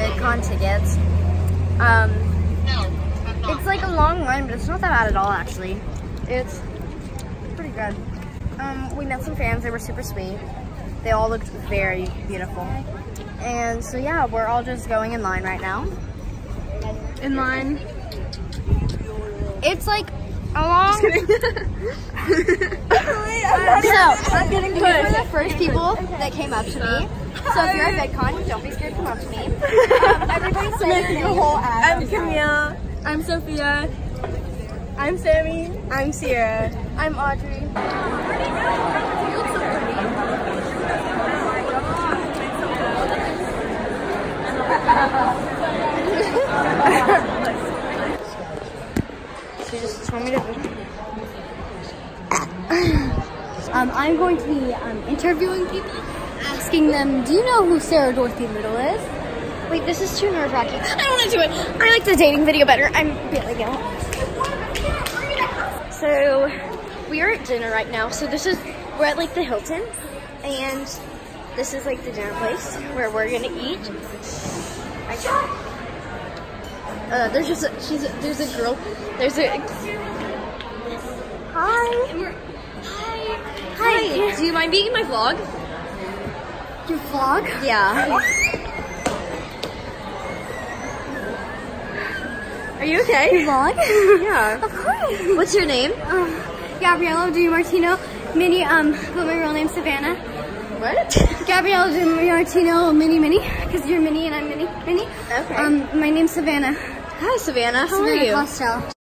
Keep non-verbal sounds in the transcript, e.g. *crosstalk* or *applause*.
our VidCon tickets. Um, it's like a long line, but it's not that bad at all, actually. It's pretty good. Um, we met some fans. They were super sweet. They all looked very beautiful. And so, yeah, we're all just going in line right now. In line. It's like a long... *laughs* Just kidding. So, I'm getting these were the first people that came up to me. So if you're at VidCon, don't be scared to come up to me. Um, everybody *laughs* say your whole I'm Camille. I'm Sophia. I'm Sammy. I'm Sierra. I'm Audrey. *laughs* she just told me to. *laughs* um, I'm going to be um, interviewing people, asking them, do you know who Sarah Dorothy Little is? Wait, this is too nerve wracking. I don't want to do it. I like the dating video better. I'm feeling ill. So we are at dinner right now. So this is we're at like the Hilton, and this is like the dinner place where we're gonna eat. I uh, there's just a, she's a, there's a girl. There's a hi. Hi. Hi. Do you mind being in my vlog? Your vlog? Yeah. Are you okay? Your vlog? yeah. Of course. What's your name? Um, Gabriella Di Martino. Mini, um, but my real name's Savannah. What? Gabriella Di Martino, Mini Mini, because you're Mini and I'm Mini Mini. Okay. Um, my name's Savannah. Hi, Savannah. How Savannah are you? Costello.